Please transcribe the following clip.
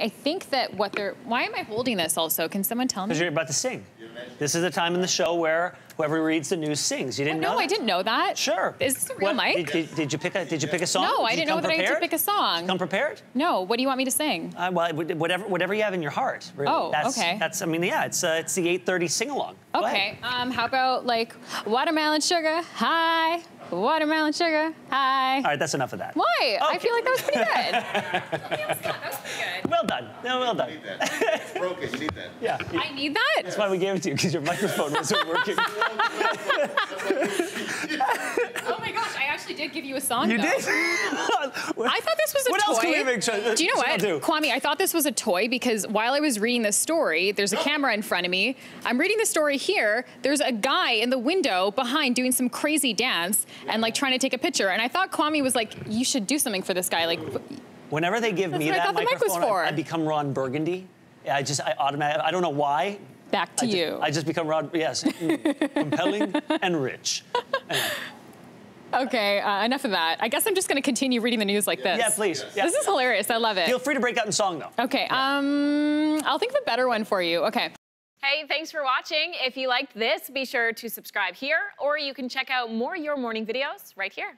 I think that what they're. Why am I holding this also? Can someone tell me? Because you're about to sing. This is the time in the show where whoever reads the news sings. You didn't no, know? No, I didn't know that. Sure. Is this a real What- mic? Did, did- you pick a Did you pick a song? No, I Did you didn't know that I had to pick a song. Come prepared? No, what do you want me to sing? Uh, well, whatever whatever you have in your heart. Really. Oh, that's, okay. That's I mean, yeah, it's uh, it's the 8:30 sing along. Okay. Um, how about like watermelon sugar high, watermelon sugar high. All right, that's enough of that. Why? I feel like that was pretty good. Okay, that was good. That was pretty good. Well done. No, well done. need that. It's broken. You need that. Yeah. I need that. That's why we gave it to you because your microphone wasn't working. Oh my gosh, I actually did give you a song. You though. did. I thought this was a toy. What toy. else can we make sure- Do you know I'll what, do. Kwame? I thought this was a toy because while I was reading this story, there's a camera in front of me. I'm reading the story here. There's a guy in the window behind doing some crazy dance and like trying to take a picture. And I thought Kwame was like, "You should do something for this guy." Like, Whenever they give me that thought the mic was microphone, I- for. I, become Ron Burgundy. Yeah, I just I automatically I don't know why. back to I ju- you. I just become Ron. Yes, mm, compelling and rich. okay, uh, enough of that. I guess I'm just going to continue reading the news like this. Yeah, please. Yeah. This is hilarious. I love it. Feel free to break out in song though. Okay, um, I'll think of a better one for you. Okay. Hey, thanks for watching. If you liked this, be sure to subscribe here, or you can check out more Your Morning videos right here.